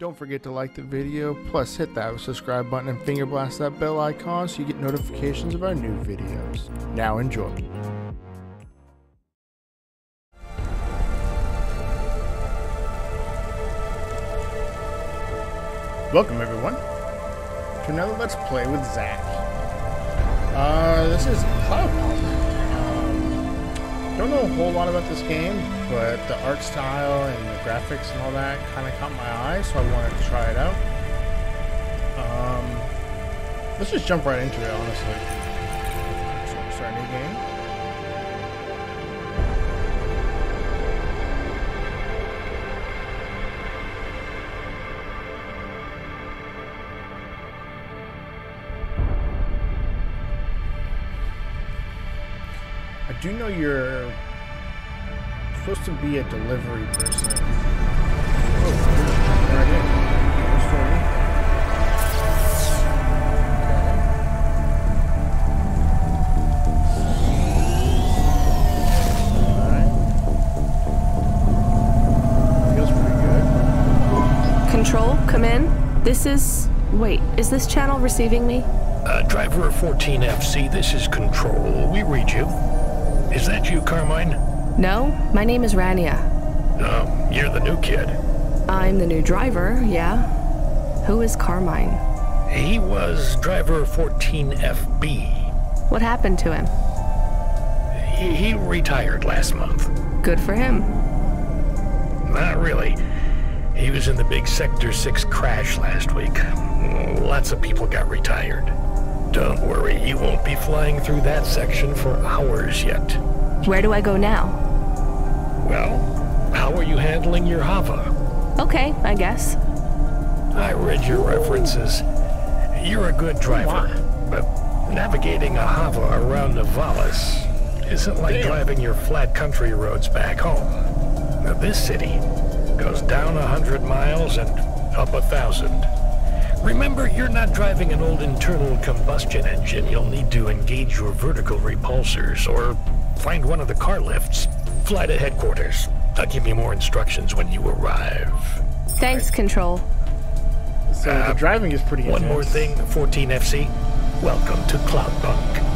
Don't forget to like the video, plus hit that subscribe button and finger blast that bell icon so you get notifications of our new videos. Now enjoy. Welcome everyone to another Let's Play with Zac. Uh, this is. Um, don't know a whole lot about this game, but the art style and the graphics and all that kind of caught my eye, so I wanted to try it out. Um, let's just jump right into it, honestly. So, start a new game. I do know you're supposed to be a delivery person. Oh, right in. No story. Okay. Alright. Feels pretty good. Control, come in. This is. Wait, is this channel receiving me? Uh, driver 14FC, this is Control. We read you. Is that you, Carmine? No, my name is Rania. Um, you're the new kid. I'm the new driver, yeah. Who is Carmine? He was driver 14FB. What happened to him? He, he retired last month. Good for him. Not really. He was in the big Sector 6 crash last week. Lots of people got retired. Don't worry, you won't be flying through that section for hours yet. Where do I go now? Well, how are you handling your Hova? Okay, I guess. I read your references. You're a good driver, but navigating a Hova around Nivalis isn't like Damn. driving your flat country roads back home. Now, this city goes down a hundred miles and up a thousand. Remember, you're not driving an old internal combustion engine. You'll need to engage your vertical repulsors or find one of the car lifts. Fly to headquarters. I'll give you more instructions when you arrive. Thanks, Control. So the uh, driving is pretty One more thing, 14FC. Welcome to Cloudpunk. pretty,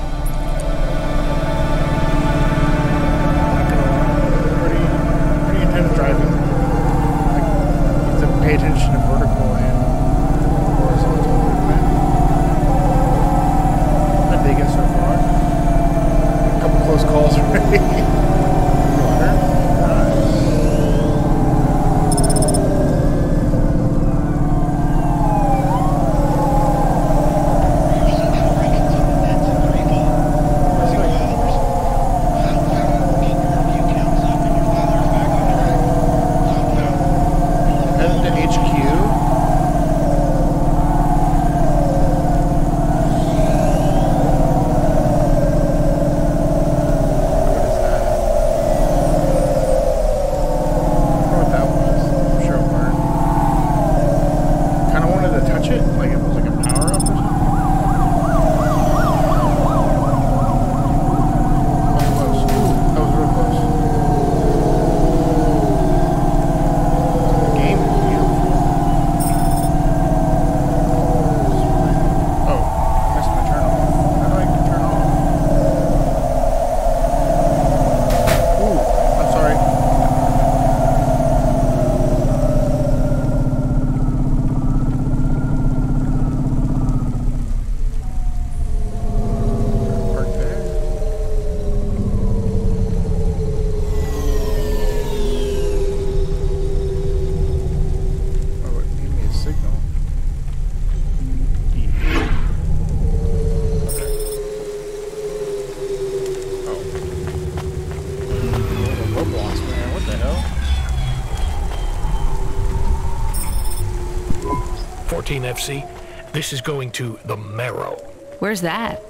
14FC, this is going to the Marrow. Where's that?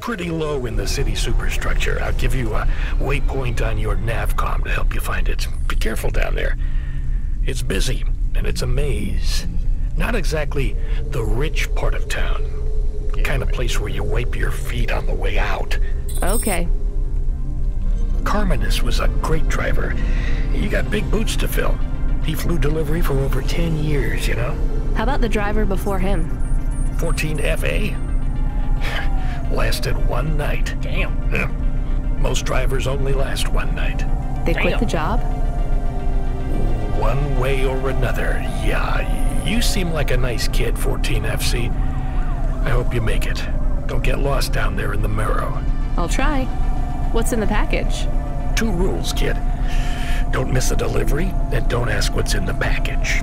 Pretty low in the city superstructure. I'll give you a waypoint on your navcom to help you find it. Be careful down there. It's busy, and it's a maze. Not exactly the rich part of town. Kind of place where you wipe your feet on the way out. Okay. Carmenus was a great driver. You got big boots to fill. He flew delivery for over 10 years, you know? How about the driver before him? 14FA? Lasted one night. Damn. Most drivers only last one night. They quit the job? One way or another. Yeah, you seem like a nice kid, 14FC. I hope you make it. Don't get lost down there in the Marrow. I'll try. What's in the package? Two rules, kid. Don't miss a delivery, and don't ask what's in the package.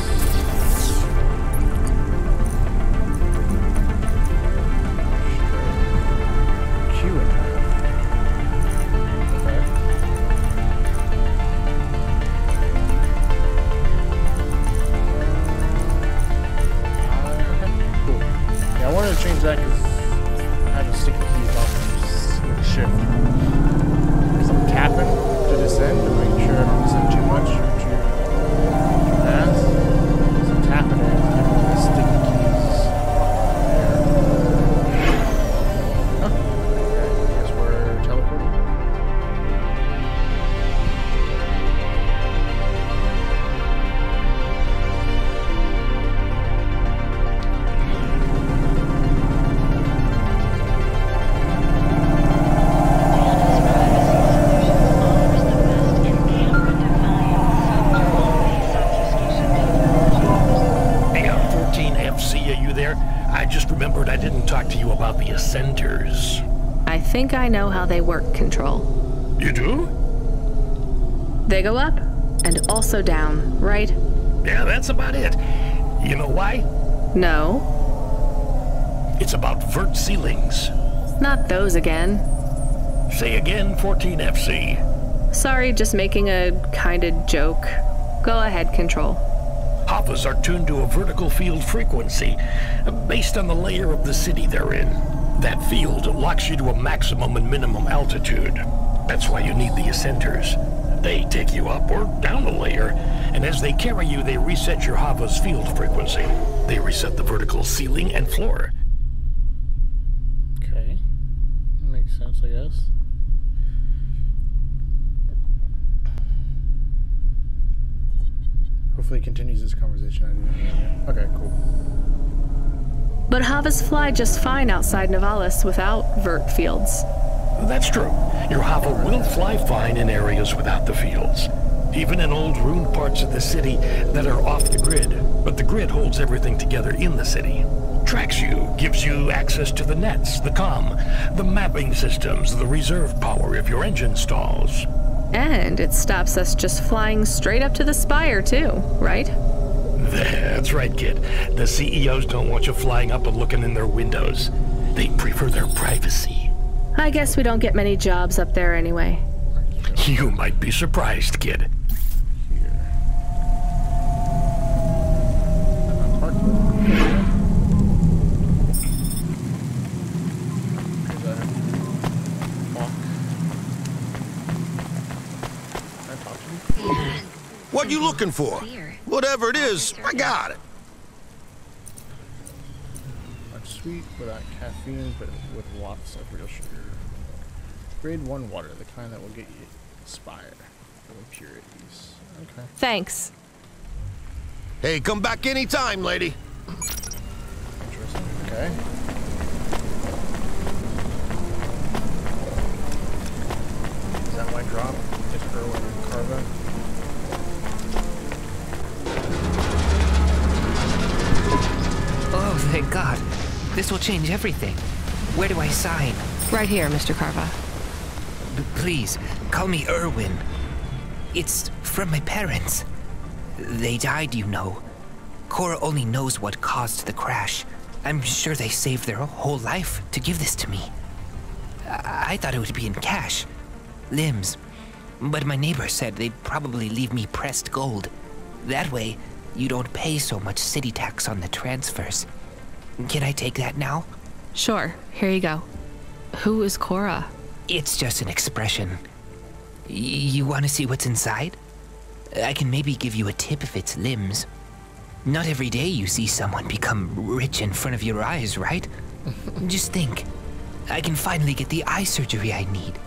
I know how they work, Control. You do? They go up and also down, right? Yeah, that's about it. You know why? No, It's about vert ceilings. not those again. Say again, 14FC. Sorry, just making a kinda joke. Go ahead, Control. Hovas are tuned to a vertical field frequency uh, based on the layer of the city they're in. That field locks you to a maximum and minimum altitude. That's why you need the ascenters. They take you up or down a layer, and as they carry you, they reset your Hova's field frequency. They reset the vertical ceiling and floor. Okay. Makes sense, I guess. Hopefully it continues this conversation. Okay, cool. But Hovas fly just fine outside Nivalis without vert fields. That's true. Your Hova will fly fine in areas without the fields. Even in old ruined parts of the city that are off the grid. But the grid holds everything together in the city. Tracks you, gives you access to the nets, the comm, the mapping systems, the reserve power if your engine stalls. And it stops us just flying straight up to the spire, too, right? That's right, kid. The CEOs don't want you flying up and looking in their windows. They prefer their privacy. I guess we don't get many jobs up there anyway. You might be surprised, kid. Here. Park. Here's a walk. Can I talk to you? What you looking for? Whatever it is, I got it. Much sweet without caffeine, but with lots of real sugar. Grade 1 water, the kind that will get you inspired. No impurities. Okay. Thanks. Hey, come back anytime, lady. Interesting. Okay. Is that my drop? It's Erwin Carva. Thank God. This will change everything. Where do I sign? Right here, Mr. Carva. B- please, call me Erwin. It's from my parents. They died, you know. Cora only knows what caused the crash. I'm sure they saved their whole life to give this to me. I, I thought it would be in cash. Limbs. But my neighbor said they'd probably leave me pressed gold. That way, you don't pay so much city tax on the transfers. Can I take that now? Sure, here you go. Who is Cora? It's just an expression. Y- you want to see what's inside? I can maybe give you a tip if it's limbs. Not every day you see someone become rich in front of your eyes, right? Just think. I can finally get the eye surgery I need.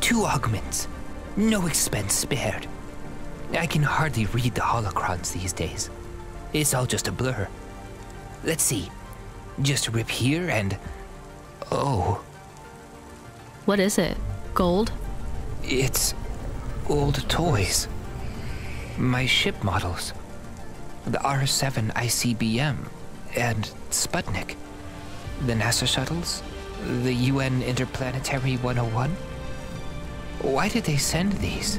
Two augments. No expense spared. I can hardly read the holocrons these days. It's all just a blur. Let's see. Just rip here and. Oh, What is it? Gold? it's old toys. My ship models. The R7 ICBM and Sputnik. The NASA shuttles. The UN Interplanetary 101. Why did they send these?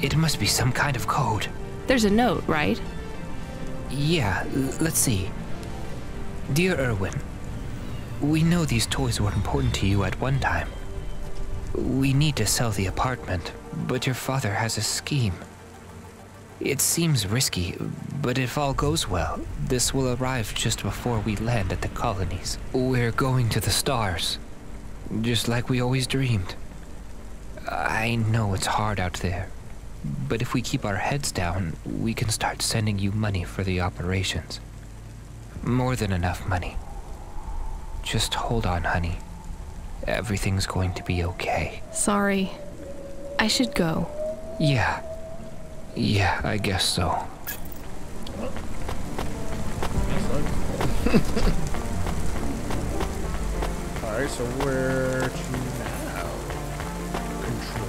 It must be some kind of code. There's a note, right? Yeah, let's see. Dear Erwin, we know these toys were important to you at one time. We need to sell the apartment, but your father has a scheme. It seems risky, but if all goes well, this will arrive just before we land at the colonies. We're going to the stars, just like we always dreamed. I know it's hard out there, but if we keep our heads down, we can start sending you money for the operations. More than enough money. Just hold on, honey. Everything's going to be okay. Sorry. I should go. Yeah. Yeah, I guess so. Alright, so where to now? Control.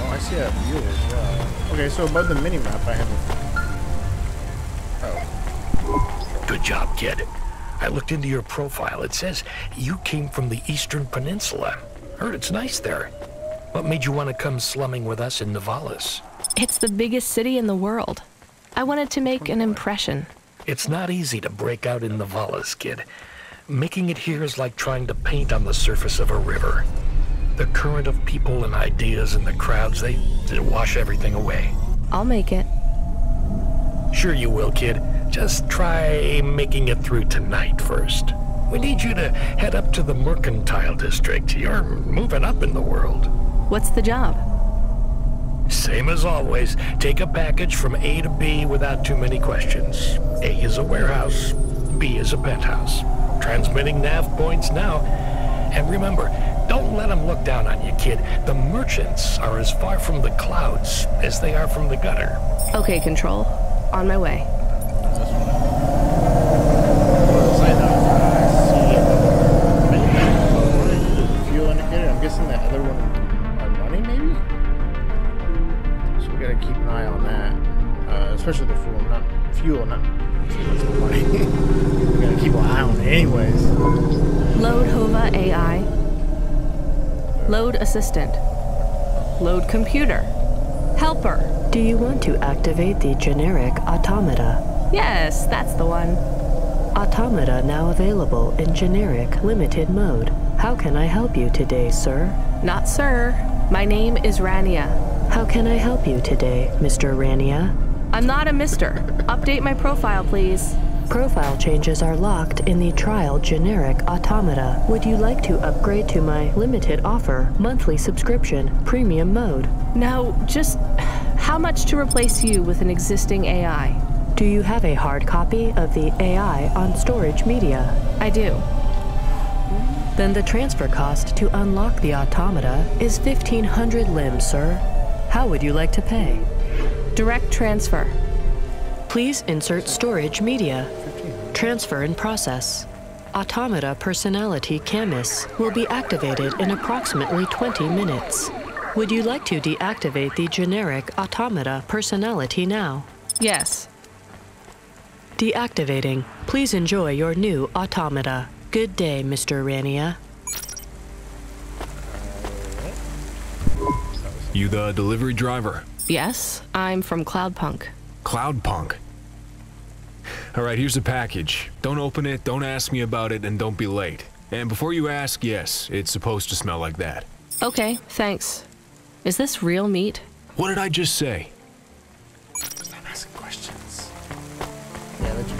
Oh, I see a view as well. Okay, so above the mini-map I have a... Good job, kid. I looked into your profile. It says you came from the Eastern Peninsula. Heard it's nice there. What made you want to come slumming with us in Nivalis? It's the biggest city in the world. I wanted to make an impression. It's not easy to break out in Nivalis, kid. Making it here is like trying to paint on the surface of a river. The current of people and ideas and the crowds, they, they wash everything away. I'll make it. Sure you will, kid. Just try making it through tonight first. We need you to head up to the Mercantile District. You're moving up in the world. What's the job? Same as always, take a package from A to B without too many questions. A is a warehouse, B is a penthouse. Transmitting nav points now. And remember, don't let them look down on you, kid. The merchants are as far from the clouds as they are from the gutter. Okay, Control. On my way. Gotta keep an eye on that. Uh, especially the fuel, not fuel, not fuel, money. we gotta keep an eye on it anyways. Load Hova AI. Load Assistant. Load Computer. Helper. Do you want to activate the generic automata? Yes, that's the one. Automata now available in generic limited mode. How can I help you today, sir? Not sir. My name is Rania. How can I help you today, Mr. Rania? I'm not a mister. Update my profile, please. Profile changes are locked in the trial generic automata. Would you like to upgrade to my limited offer monthly subscription premium mode? Now, just how much to replace you with an existing AI? Do you have a hard copy of the AI on storage media? I do. Then the transfer cost to unlock the automata is 1500 limbs, sir. How would you like to pay? Direct transfer. Please insert storage media. Transfer in process. Automata Personality Camus will be activated in approximately 20 minutes. Would you like to deactivate the generic Automata Personality now? Yes. Deactivating. Please enjoy your new automata. Good day, Mr. Rania. You the delivery driver? Yes, I'm from Cloudpunk. Cloudpunk. All right, here's the package. Don't open it, don't ask me about it, and don't be late. And before you ask, yes, it's supposed to smell like that. Okay, thanks. Is this real meat? What did I just say? Stop asking questions. Yeah, that you.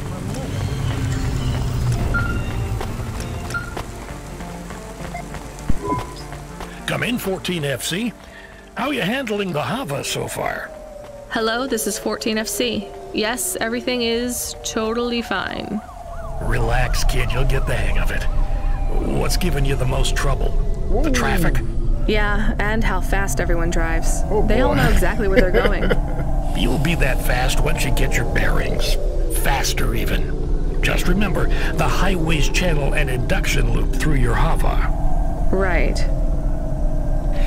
Come in, 14FC. How are you handling the Hova so far? Hello, this is 14FC. Yes, everything is totally fine. Relax, kid. You'll get the hang of it. What's giving you the most trouble? The traffic? Yeah, and how fast everyone drives. Oh, they all boy. know exactly where they're going. You'll be that fast once you get your bearings. Faster, even. Just remember the highways channel and induction loop through your Hova. right.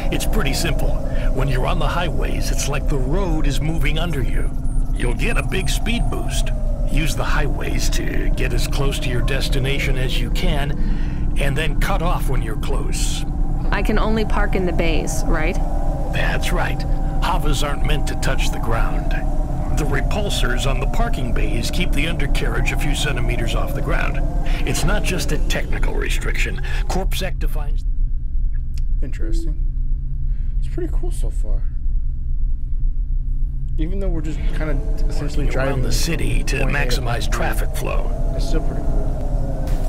It's pretty simple. When you're on the highways, it's like the road is moving under you. You'll get a big speed boost. Use the highways to get as close to your destination as you can, and then cut off when you're close. I can only park in the bays, right? That's right. Hovas aren't meant to touch the ground. The repulsors on the parking bays keep the undercarriage a few centimeters off the ground. It's not just a technical restriction. Corpsec defines Interesting. It's pretty cool so far. Even though we're just kind of essentially driving around the city to maximize traffic flow. It's still pretty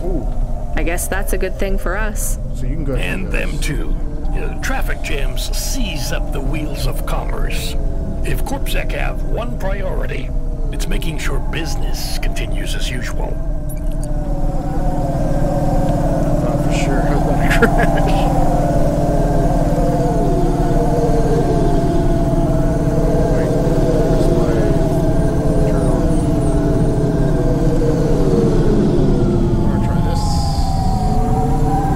cool. I guess that's a good thing for us. So you can go ahead And and them too. Uh, traffic jams seize up the wheels of commerce. If Corpsec have one priority, it's making sure business continues as usual. I thought for sure I was going to crash. Wait, where's my turn on? I'm gonna try this.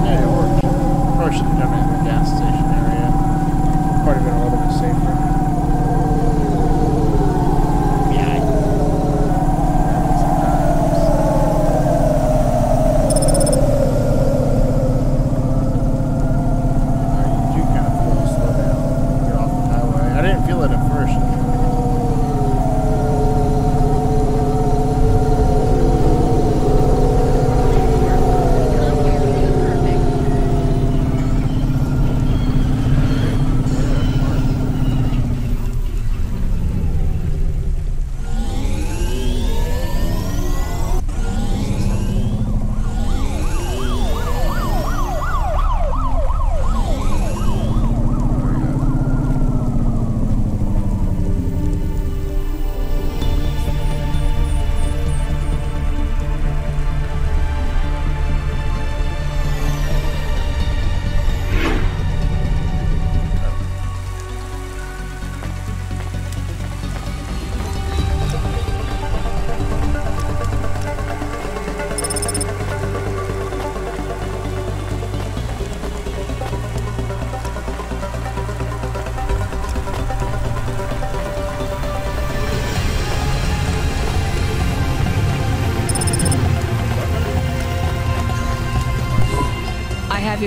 Yeah, it worked. Done it in the gas station area. Probably been a little bit safer.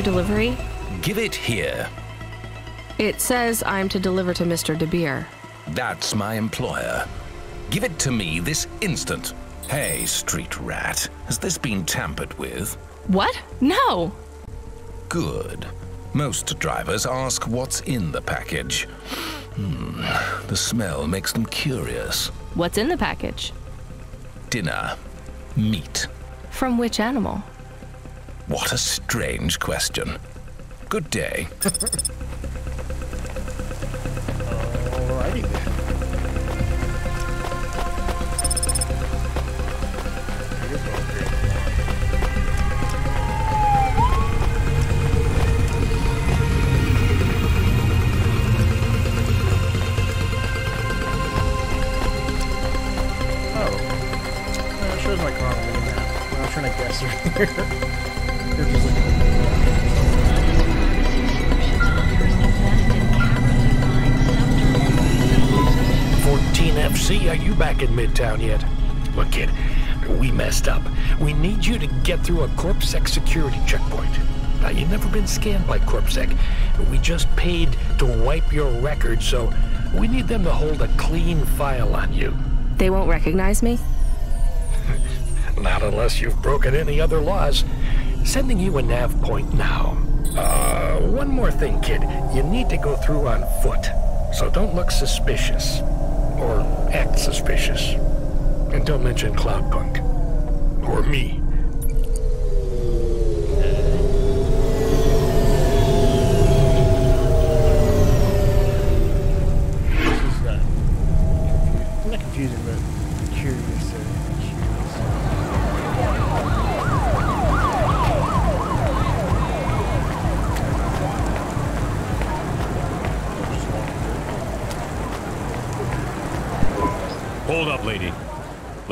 Delivery. Give it here. It says I'm to deliver to Mr. De Beer. That's my employer. Give it to me this instant. Hey, street rat. Has this been tampered with? What? No! Good. Most drivers ask what's in the package. Hmm. The smell makes them curious. What's in the package? Dinner. Meat. From which animal? What a strange question. Good day. Alrighty get through a CorpSec security checkpoint. Now, you've never been scanned by CorpSec. We just paid to wipe your record, so we need them to hold a clean file on you. They won't recognize me? Not unless you've broken any other laws. Sending you a nav point now. Uh, one more thing, kid. You need to go through on foot. So don't look suspicious. Or act suspicious. And don't mention Cloudpunk. Or me.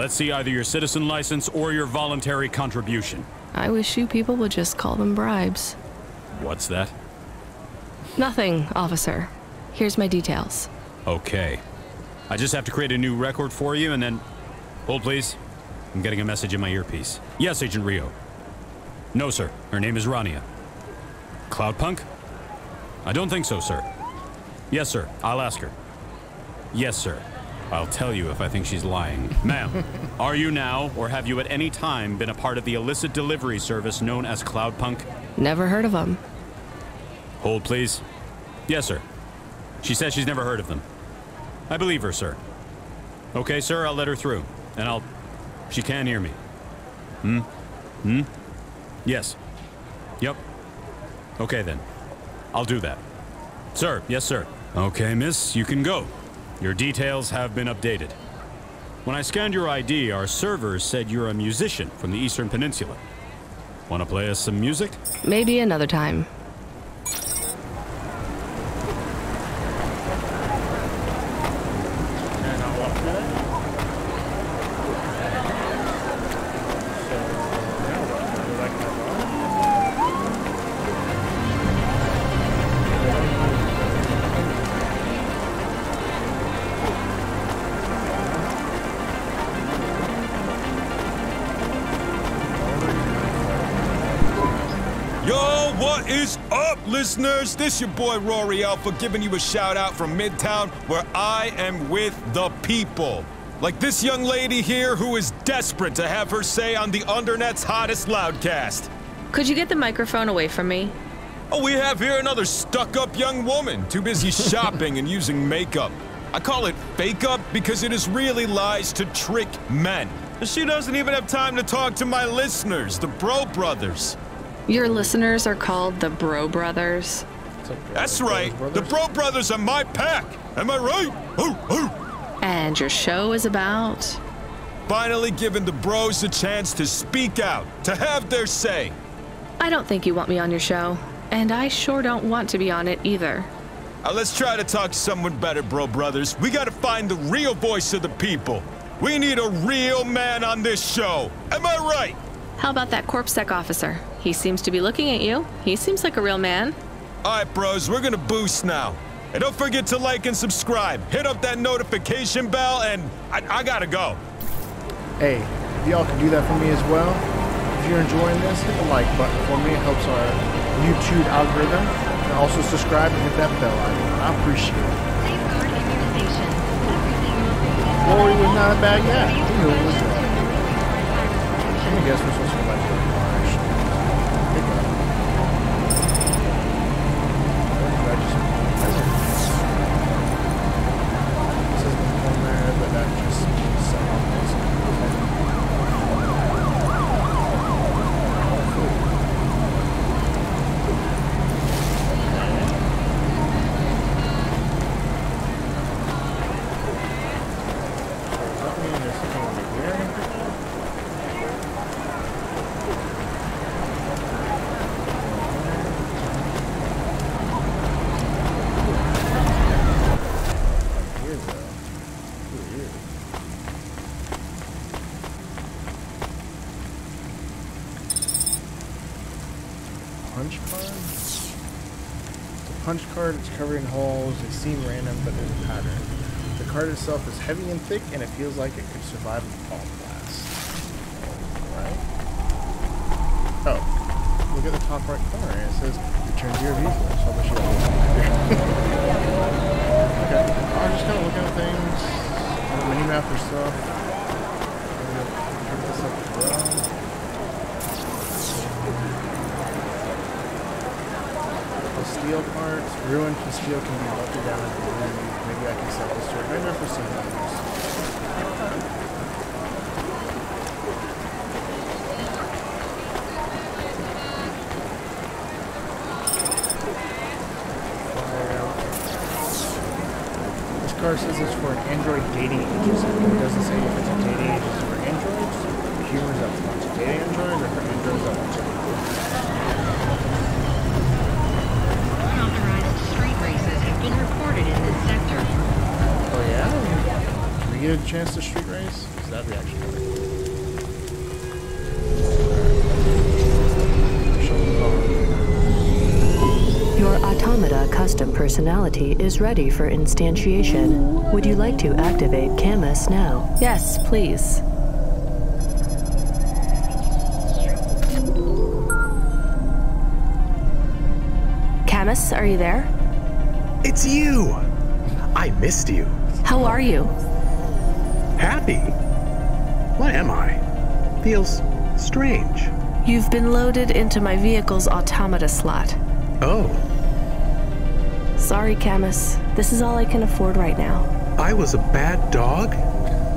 Let's see either your citizen license or your voluntary contribution. I wish you people would just call them bribes. What's that? Nothing, officer. Here's my details. Okay. I just have to create a new record for you and then. Hold, please. I'm getting a message in my earpiece. Yes, Agent Rio. No, sir. Her name is Rania. Cloudpunk? I don't think so, sir. Yes, sir. I'll ask her. Yes, sir. I'll tell you if I think she's lying. Ma'am, are you now, or have you at any time been a part of the illicit delivery service known as Cloudpunk? Never heard of them. Hold, please. Yes, sir. She says she's never heard of them. I believe her, sir. Okay, sir, I'll let her through. And I'll. She can hear me. Hmm? Hmm? Yes. Yep. Okay, then. I'll do that. Sir, yes, sir. Okay, miss, you can go. Your details have been updated. When I scanned your ID, our servers said you're a musician from the Eastern Peninsula. Want to play us some music? Maybe another time. Listeners? This your boy Rory Alpha giving you a shout out from Midtown where I am with the people. Like this young lady here who is desperate to have her say on the Undernet's hottest loudcast. Could you get the microphone away from me? Oh, we have here another stuck up young woman too busy shopping and using makeup. I call it fake up because it is really lies to trick men. She doesn't even have time to talk to my listeners, the Bro Brothers. Your listeners are called the Bro Brothers. That's right. The Bro Brothers are my pack. Am I right? Ooh, ooh. And your show is about. Finally giving the bros a chance to speak out, to have their say. I don't think you want me on your show. And I sure don't want to be on it either. Now let's try to talk to someone better, Bro Brothers. We gotta find the real voice of the people. We need a real man on this show. Am I right? How about that CorpSec officer? He seems to be looking at you. He seems like a real man. All right, bros, we're gonna boost now. And don't forget to like and subscribe. Hit up that notification bell, and I, I gotta go. Hey, if y'all can do that for me as well, if you're enjoying this, hit the like button for me. It helps our YouTube algorithm. And also subscribe and hit that bell icon. I appreciate it. Rory was not a bad guy. He knew what was up. Let me guess we're supposed to go back that just means someone else. Does that mean there's something over here? Here though. Ooh, here. Punch card? It's a punch card, it's covering holes, they seem random, but there's a pattern. The card itself is heavy and thick, and it feels like it could survive a palm blast. Alright. Oh, look at the top right corner, it says, return to your vehicle. So I you Okay, I'm just kind of looking at things. The mini map or stuff. Pick this up as well. The steel parts, ruined steel can be melted down removed. Maybe I can sell this to a vendor for. This car says it's for an Android dating agency. It doesn't say if it's a dating agency for Androids, humans that want to date Androids, or for Androids that want to date Unauthorized street races have been reported in this sector. Oh yeah? Can we get a chance to street race? Because that'd be actually really cool. Show the car. Your automata custom personality is ready for instantiation. Would you like to activate Camus now? Yes, please. Camus, are you there? It's you! I missed you. How are you? Happy? What am I? Feels strange. You've been loaded into my vehicle's automata slot. Oh, Sorry, Camus. This is all I can afford right now. I was a bad dog?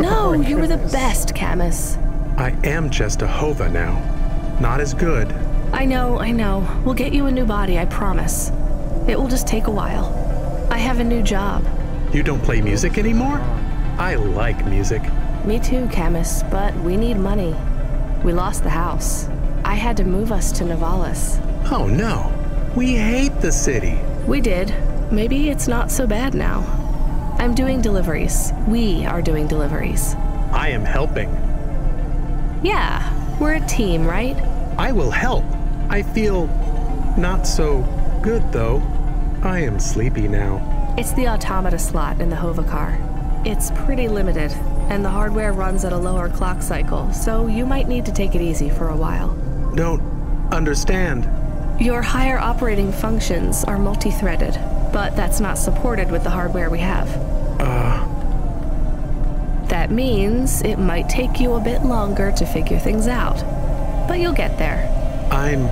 No, Oh you were the best, Camus. I am just a Hova now. Not as good. I know, I know. We'll get you a new body, I promise. It will just take a while. I have a new job. You don't play music anymore? I like music. Me too, Camus, but we need money. We lost the house. I had to move us to Nivalis. Oh no. We hate the city. We did. Maybe it's not so bad now. I'm doing deliveries. We are doing deliveries. I am helping. Yeah, we're a team, right? I will help. I feel not so good though. I am sleepy now. It's the automata slot in the Hova car. It's pretty limited, and the hardware runs at a lower clock cycle, so you might need to take it easy for a while. Don't understand. Your higher operating functions are multi threaded, but that's not supported with the hardware we have. Uh, That means it might take you a bit longer to figure things out. But you'll get there. I'm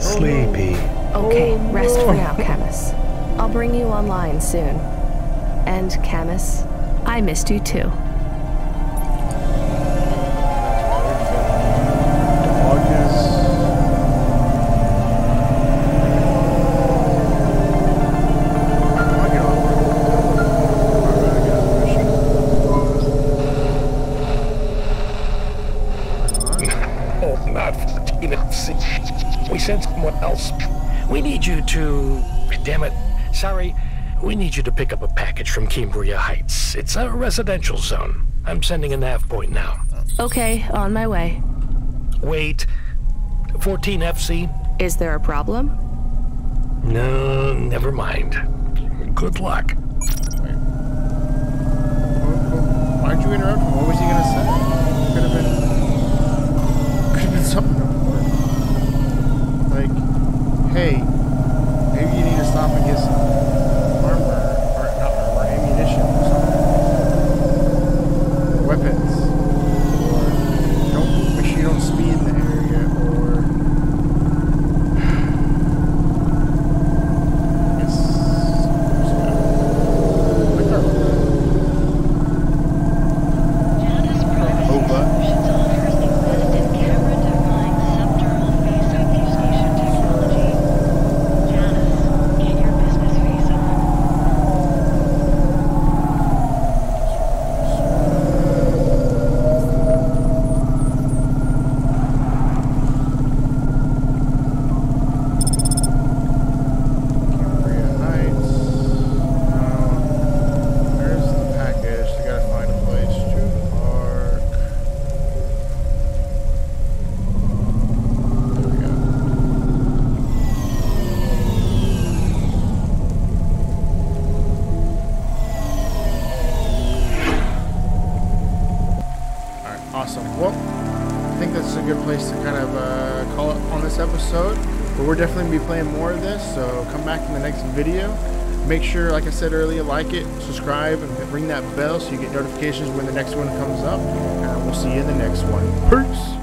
sleepy. Okay, oh. rest for now, Camus. I'll bring you online soon. And Camus, I missed you too. Need you to pick up a package from Cambria Heights. It's a residential zone. I'm sending a nav point now. Okay, on my way. Wait. 14 FC? Is there a problem? No, never mind. Good luck. Why'd you interrupt him? What was he gonna say? Could have been. Could have been something important. Like, hey, maybe you need to stop and get some armor, or not armor, ammunition or something. Weapons. Or don't make sure you don't speed in the area, or. Yes. Like our Hova. Cambria Heights. Now, there's the package. They gotta find a place to park. There we go. Alright, awesome. Well, I think that's a good place to kind of uh, call it on this episode. But we're definitely going to be playing more of this, so come back in the next video. Make sure, like I said earlier, like it, subscribe, and ring that bell so you get notifications when the next one comes up. And we'll see you in the next one. Peace!